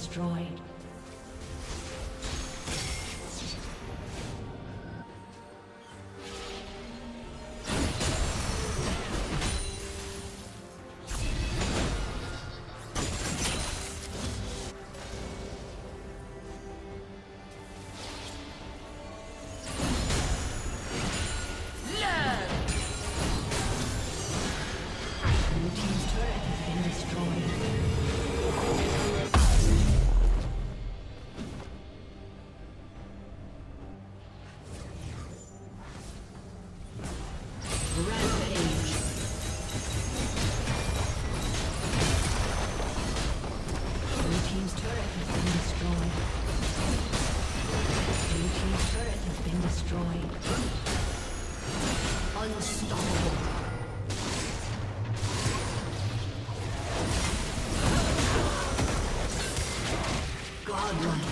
Destroyed. Godlike.